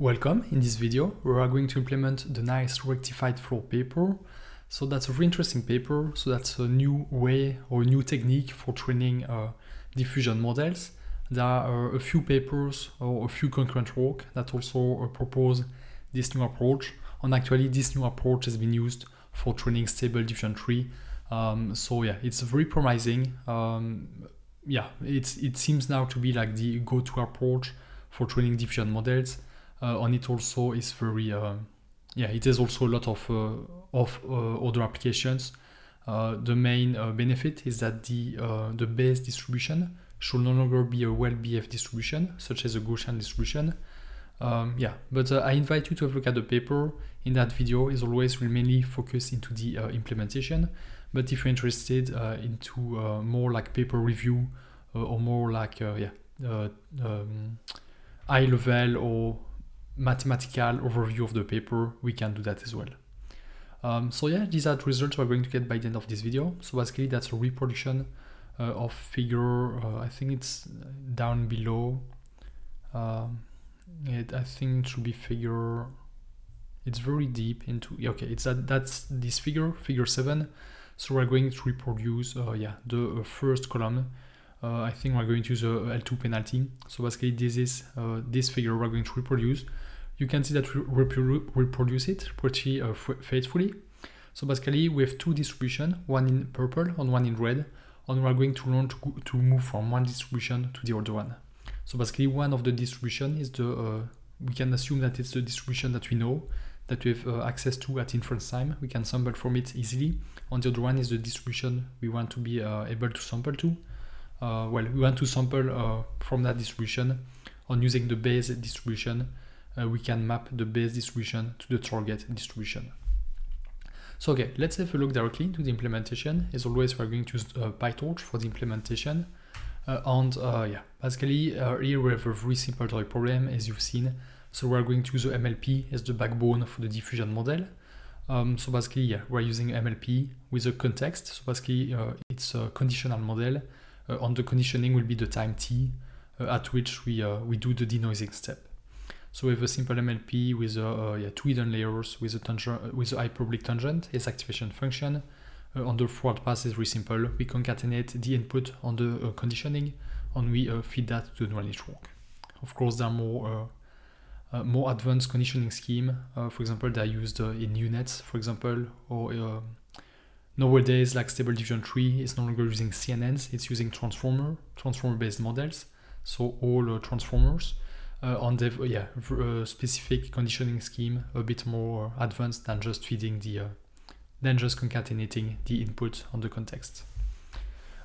Welcome, in this video we are going to implement the nice rectified flow paper. So that's a very interesting paper, so that's a new way or a new technique for training uh, diffusion models. There are uh, a few papers or a few concurrent work that also uh, propose this new approach and actually this new approach has been used for training stable diffusion 3. Um, so yeah, it's very promising. Um, yeah, it's, it seems now to be like the go-to approach for training diffusion models and it also is very uh, yeah it has also a lot of uh, of other applications the main benefit is that the the base distribution should no longer be a well-behaved distribution such as a Gaussian distribution um, yeah, but uh, I invite you to have a look at the paper. In that video, is always mainly focus into the uh, implementation. But if you're interested uh, into more like paper review or more like yeah um, high level or mathematical overview of the paper, we can do that as well. Um, so yeah, these are the results we're going to get by the end of this video. So basically that's a reproduction uh, of figure, uh, I think it's down below. Um, it, I think it should be figure, it's very deep into, okay, it's that, that's this figure, figure 7. So we're going to reproduce, uh, yeah, the uh, first column uh, I think we're going to use a L2 penalty. So basically this is uh, this figure we're going to reproduce. You can see that we reproduce it pretty uh, faithfully. So basically we have two distribution, one in purple and one in red, and we're going to learn to, to move from one distribution to the other one. So basically one of the distribution is the, uh, we can assume that it's the distribution that we know, that we have uh, access to at inference time. We can sample from it easily. On the other one is the distribution we want to be uh, able to sample to. Uh, well, we want to sample uh, from that distribution on using the base distribution. Uh, we can map the base distribution to the target distribution. So okay, let's have a look directly into the implementation. As always, we're going to use uh, PyTorch for the implementation. Uh, and uh, yeah, basically here we have a very simple toy problem as you've seen. So we're going to use the MLP as the backbone for the diffusion model. Um, so basically, yeah, we're using MLP with a context. So basically, it's a conditional model on the conditioning will be the time t uh, at which we, uh, we do the denoising step. So we have a simple MLP with uh, yeah, two hidden layers with a tangent, with a hyperbolic tangent, its activation function. Uh, on the forward pass is very simple. We concatenate the input on the uh, conditioning and we feed that to the neural network. Of course, there are more more advanced conditioning scheme. for example, they are used in U-Nets, for example, or Nowadays, like Stable Diffusion 3 is no longer using CNNs, it's using transformer, transformer-based models. So all uh, transformers uh, on the yeah uh, specific conditioning scheme, a bit more advanced than just feeding the uh, than just concatenating the input on the context.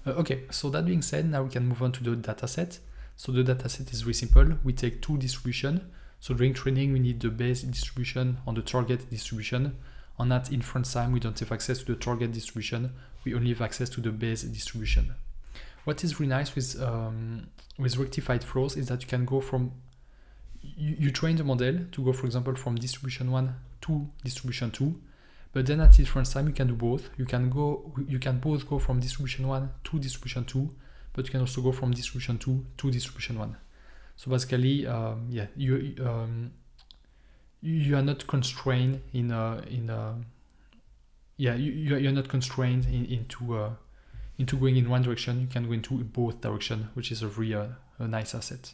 Uh, okay, so that being said, now we can move on to the dataset. So the dataset is very simple. We take two distribution. So during training, we need the base distribution on the target distribution on that inference time, we don't have access to the target distribution. We only have access to the base distribution. What is really nice with, um, with rectified flows is that you can go from, you, you train the model to go, for example, from distribution one to distribution two, but then at inference time, you can do both. You can go, you can both go from distribution one to distribution two, but you can also go from distribution two to distribution one. So basically, um, yeah, you, um, you are not constrained in a in a yeah you you're not constrained in, into uh, into going in one direction. You can go into both direction which is a really uh, a nice asset.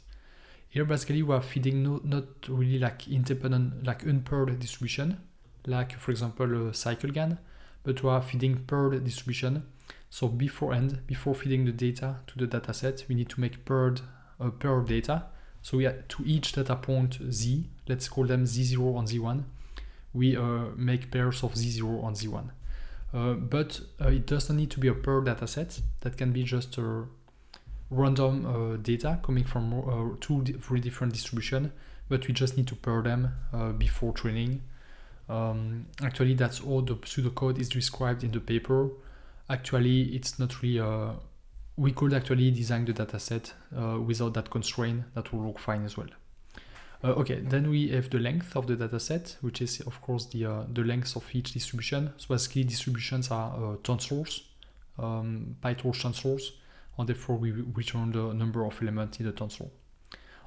Here basically we are feeding no, not really like independent like unpaired distribution like for example a cycle GAN but we are feeding paired distribution. So beforehand before feeding the data to the dataset we need to make paired uh, paired data so we to each data point z, let's call them z0 and z1, we uh, make pairs of z0 and z1. Uh, but uh, it doesn't need to be a pair data set. That can be just random uh, data coming from uh, two three different distribution, but we just need to pair them uh, before training. Um, actually, that's all the pseudocode is described in the paper. Actually, it's not really we could actually design the dataset uh, without that constraint that will work fine as well. Uh, okay, then we have the length of the dataset, which is of course the, uh, the length of each distribution. So basically distributions are uh, tensors, um, PyTorch tensors, and therefore we return the number of elements in the tensor.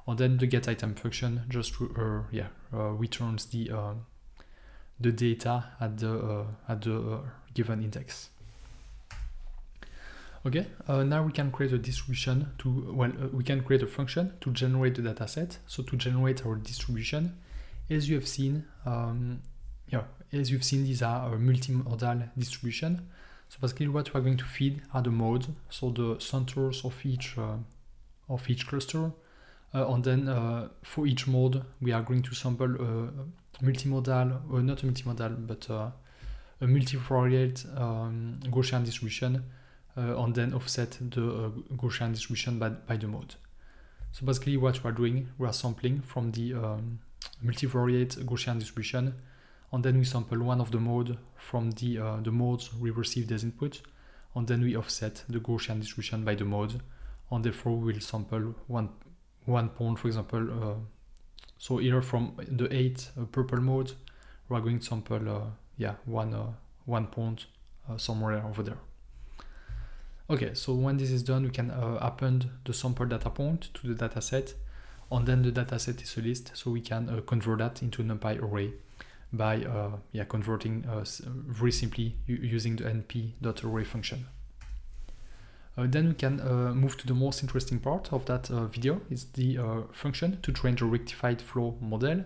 and then the get item function just uh, yeah uh, returns the the data at the at the given index. Okay, uh, now we can create a distribution to well we can create a function to generate the data set. So to generate our distribution, as you have seen, um, yeah, as you've seen, these are a multimodal distribution. So basically what we are going to feed are the modes, so the centers of each of each cluster, uh, and then uh, for each mode, we are going to sample a multimodal, or not a multimodal, but uh, a multivariate um, Gaussian distribution, and then offset the Gaussian distribution by, by the mode. So basically what we are doing, we are sampling from the um, multivariate Gaussian distribution, and then we sample one of the mode from the, uh, the modes we received as input, and then we offset the Gaussian distribution by the mode, and therefore we will sample one one point, for example. Uh, so here from the eight uh, purple mode, we are going to sample, uh, yeah, one one point somewhere over there. Okay, so when this is done, we can append the sample data point to the data set, and then the data set is a list, so we can convert that into NumPy array by uh, yeah converting uh, very simply using the np.array function. Uh, then we can uh, move to the most interesting part of that uh, video. is the function to train the rectified flow model.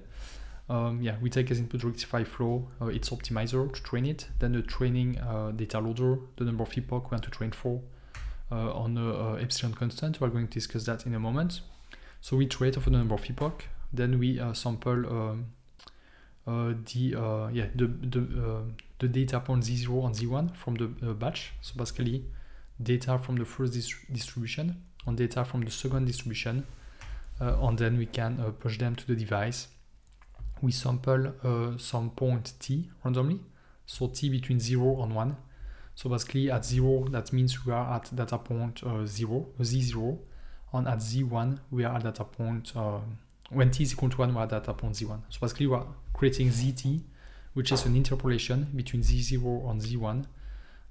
Um, yeah, we take as input rectified flow, uh, its optimizer to train it, then the training uh, data loader, the number of epoch we want to train for uh, on a epsilon constant. We're going to discuss that in a moment. So we iterate of the number of epoch, then we sample um, the yeah the the, the data point z0 and z1 from the batch. So basically data from the first distribution and data from the second distribution uh, and then we can uh, push them to the device. We sample uh, some point t randomly, so t between 0 and 1. So basically at 0 that means we are at data point uh, 0, z0, and at z1 we are at data point, uh, when t is equal to 1 we are at data point z1. So basically we are creating zt, which is an interpolation between z0 and z1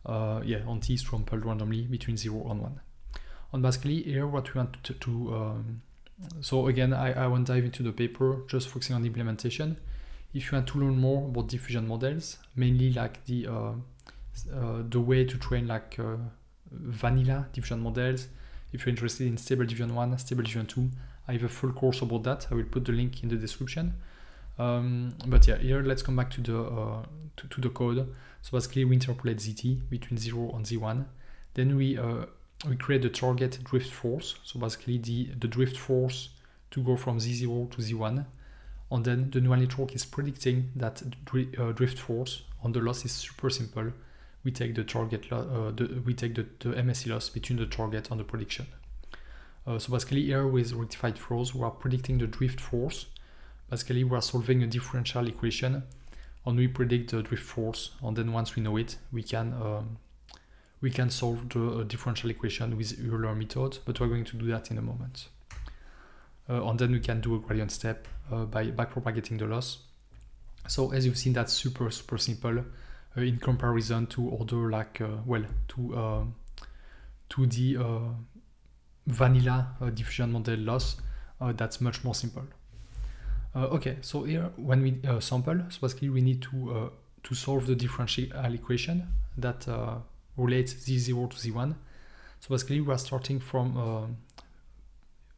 uh, yeah, on t is trampled randomly between 0 and 1. And basically here what we want to, to um, so again, I, I won't dive into the paper, just focusing on implementation. If you want to learn more about diffusion models, mainly like the uh, uh, the way to train like uh, vanilla diffusion models, if you're interested in stable diffusion 1, stable diffusion 2, I have a full course about that. I will put the link in the description. Um, but yeah, here let's come back to the uh, to, to the code. So basically we interpolate zt between 0 and z1. Then we uh, we create the target drift force. So basically the, the drift force to go from z0 to z1. And then the neural network is predicting that uh, drift force and the loss is super simple. We take the target, uh, the, we take the, the MSE loss between the target and the prediction. Uh, so basically here with rectified flows, we are predicting the drift force. Basically we are solving a differential equation and we predict the drift force and then once we know it we can um, we can solve the uh, differential equation with Euler method but we're going to do that in a moment. Uh, and then we can do a gradient step uh, by backpropagating the loss. So as you've seen that's super super simple uh, in comparison to other like uh, well to um, to the uh, vanilla diffusion model loss that's much more simple. Okay, so here when we sample, so basically we need to to solve the differential equation that relates z0 to z1. So basically we are starting from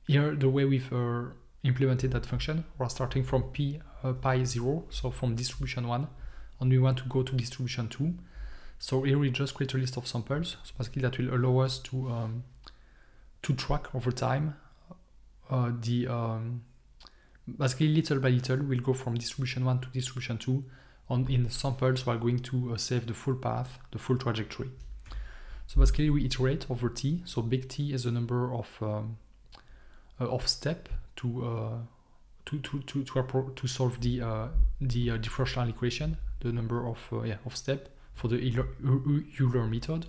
here the way we've implemented that function, we're starting from p pi 0, so from distribution 1, and we want to go to distribution 2. So here we just create a list of samples. So basically that will allow us to um, to track over time uh, the um, basically little by little we'll go from distribution 1 to distribution 2 on in samples we're going to uh, save the full path the full trajectory. So basically we iterate over t. So big t is the number of um, uh, of step to uh, to to to to, to solve the uh, the uh, differential equation the number of uh, yeah of step for the Euler, method.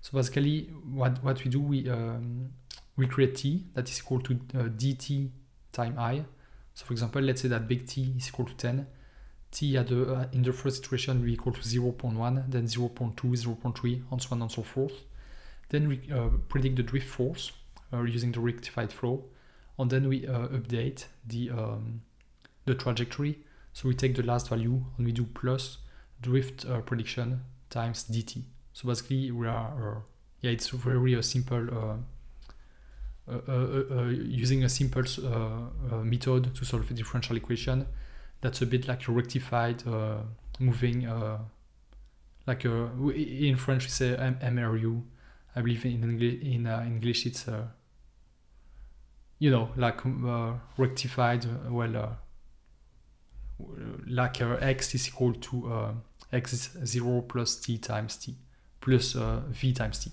So basically what what we do we um, we create t that is equal to dt time i. So for example, let's say that big T is equal to 10. T at the, uh, in the first iteration will be equal to 0.1, then 0.2, 0.3, and so on and so forth. Then we uh, predict the drift force uh, using the rectified flow. and then we uh, update the um, the trajectory. So we take the last value and we do plus drift uh, prediction times dt. So basically we are, uh, yeah, it's very simple, using a simple method to solve a differential equation. That's a bit like a rectified moving, like a, in French we say MRU. I believe in English, in English it's you know, like uh, rectified, well, like uh, x is equal to uh, x0 plus t times t plus uh, v times t.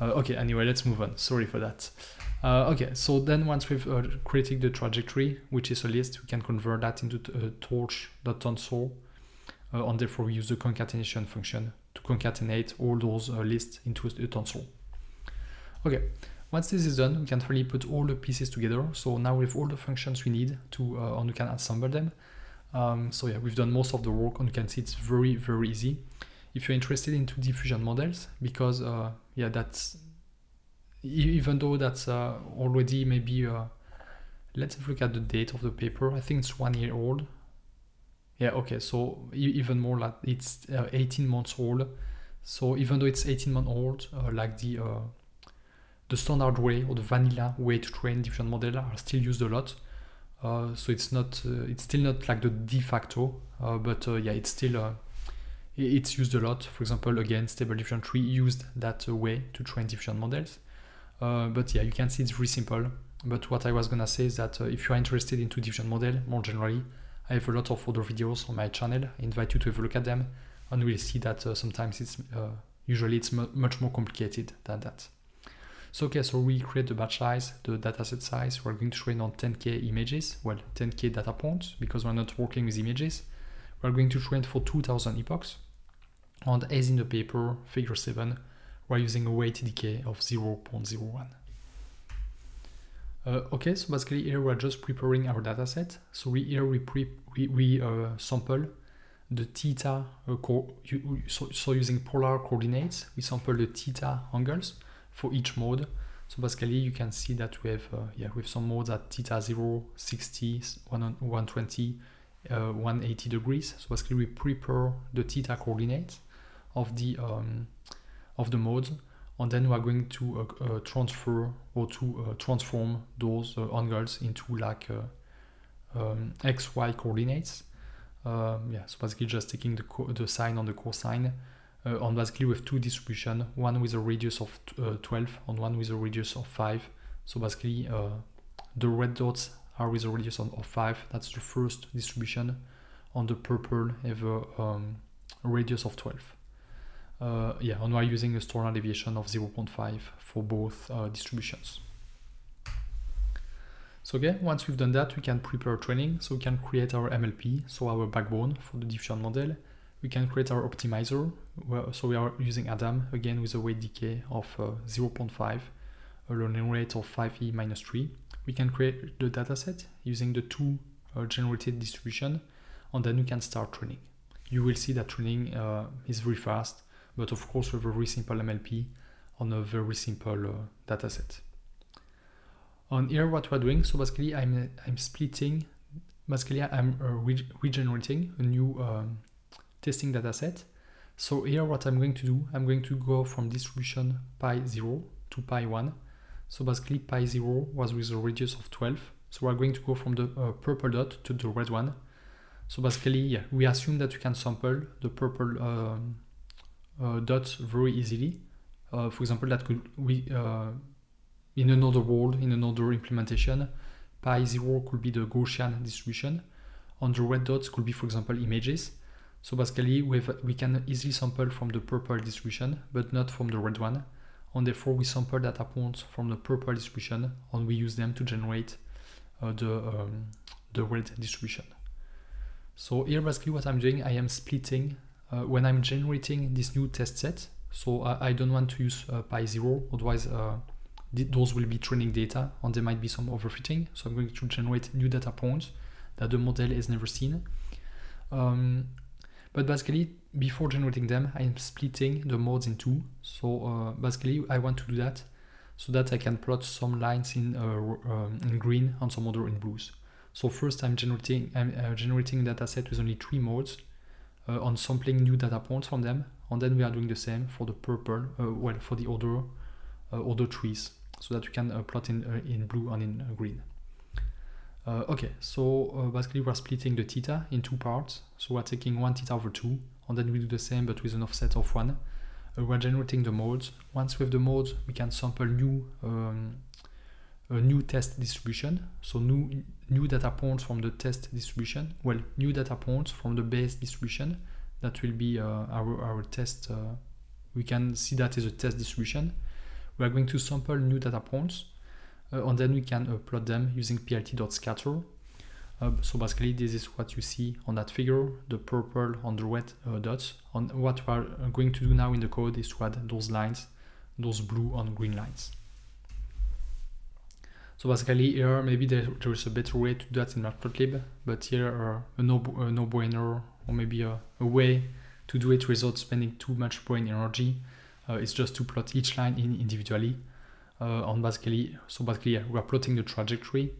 okay, anyway, let's move on. Sorry for that. okay, so then once we've created the trajectory, which is a list, we can convert that into a torch.tensor, uh, and therefore we use the concatenation function to concatenate all those uh, lists into a tensor. Okay, once this is done, we can finally put all the pieces together. So now we have all the functions we need to, uh, and we can assemble them. Um, so yeah, we've done most of the work and you can see it's very, very easy. If you're interested into diffusion models, because uh, yeah, that's, even though that's uh, already maybe, uh, let's look at the date of the paper. I think it's one year old. Yeah, okay, so even more like it's uh, 18 months old. So even though it's 18 months old, uh, like the uh, the standard way or the vanilla way to train diffusion model are still used a lot. So it's not it's still not like the de facto, but yeah, it's still it's used a lot. For example, again, stable diffusion 3 used that way to train diffusion models. but yeah, you can see it's very simple. But what I was gonna say is that if you are interested into diffusion model more generally, I have a lot of other videos on my channel. I invite you to have a look at them, and we'll see that uh, sometimes it's uh, usually it's much more complicated than that. So okay, so we create the batch size, the dataset size. We're going to train on 10k images, well, 10k data points because we're not working with images. We're going to train for 2000 epochs. And as in the paper, figure 7, we're using a weight decay of 0.01. Uh, okay, so basically here we're just preparing our dataset. So we, here we, pre we, we uh, sample the theta, uh, so, so using polar coordinates, we sample the theta angles for each mode. So basically you can see that we have, uh, yeah, with some modes at theta 0, 60, 120, uh, 180 degrees. So basically we prepare the theta coordinates of the, um, of the modes and then we are going to uh, uh transfer or to uh, transform those uh, angles into like um, xy coordinates. Um, yeah, so basically just taking the, the sine on the cosine uh, on basically with two distribution, one with a radius of uh, 12 and one with a radius of 5. So basically uh, the red dots are with a radius of, of 5, that's the first distribution. On the purple have a um, radius of 12. Uh, yeah, and we're using a standard deviation of 0.5 for both uh, distributions. So okay, once we've done that, we can prepare training. So we can create our MLP, so our backbone for the diffusion model we can create our optimizer. So we are using Adam again with a weight decay of uh, 0.5, a learning rate of 5e minus 3. We can create the dataset using the two uh, generated distribution and then we can start training. You will see that training uh, is very fast, but of course a very simple MLP on a very simple uh, dataset. On here what we're doing, so basically I'm, I'm splitting, basically I'm uh, regenerating a new um, testing dataset. So here what I'm going to do, I'm going to go from distribution pi 0 to pi 1. So basically pi 0 was with a radius of 12. So we're going to go from the uh, purple dot to the red one. So basically, yeah, we assume that you can sample the purple um, uh, dots very easily. Uh, for example, that could we uh, in another world, in another implementation, pi 0 could be the Gaussian distribution. On the red dots could be, for example, images. So basically, we can easily sample from the purple distribution, but not from the red one. And therefore, we sample data points from the purple distribution, and we use them to generate uh, the, um, the red distribution. So here, basically, what I'm doing, I am splitting uh, when I'm generating this new test set. So I, I don't want to use uh, pi zero, otherwise uh, those will be training data, and there might be some overfitting. So I'm going to generate new data points that the model has never seen. Um, but basically, before generating them, I'm splitting the modes in two. So uh, basically, I want to do that so that I can plot some lines in, um, in green and some other in blues. So first I'm generating, I'm uh, generating a data set with only three modes uh, on sampling new data points from them. And then we are doing the same for the purple, uh, well, for the other, other trees so that you can plot in, in blue and in green. okay, so basically we're splitting the theta in two parts. So we're taking one theta over two, and then we do the same but with an offset of one. Uh, we're generating the modes. Once we have the modes, we can sample new um, a new test distribution. So new new data points from the test distribution. Well, new data points from the base distribution. That will be uh, our our test. Uh, we can see that as a test distribution. We are going to sample new data points, uh, and then we can plot them using plt.scatter. Uh, so basically, this is what you see on that figure: the purple and the red uh, dots. And what we are going to do now in the code is to add those lines, those blue and green lines. So basically here maybe there, there is a better way to do that in Matplotlib, but here uh, a no a no or maybe a, a, way to do it without spending too much brain energy uh, is just to plot each line in individually. Uh, on basically, so basically yeah, we are plotting the trajectory.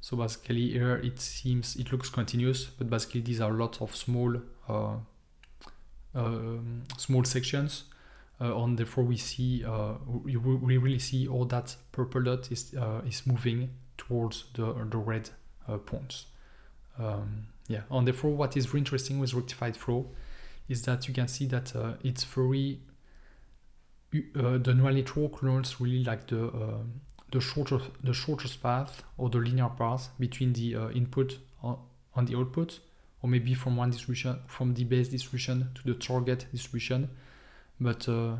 So basically here it seems it looks continuous, but basically these are lots of small uh, um, small sections uh, and therefore we see uh, we, we really see all that purple dot is uh, is moving towards the the red points. Um, yeah, and therefore what is very interesting with rectified flow is that you can see that it's very uh, the neural network learns really like the uh, the shortest the shortest path or the linear path between the uh, input on the output, or maybe from one distribution from the base distribution to the target distribution, but uh,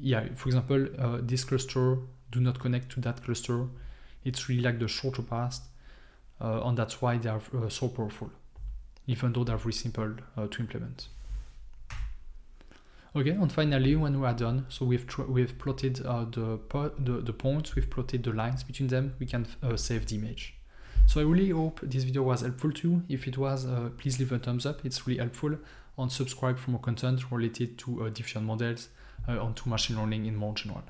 yeah, for example, uh, this cluster do not connect to that cluster. It's really like the shorter path, uh, and that's why they are so powerful, even though they're very simple to implement. Okay, and finally, when we are done, so we've we've plotted uh, the, the, the points, we've plotted the lines between them. We can uh, save the image. So I really hope this video was helpful to you. If it was, uh, please leave a thumbs up. It's really helpful and subscribe for more content related to uh, diffusion models uh, and to machine learning in more general.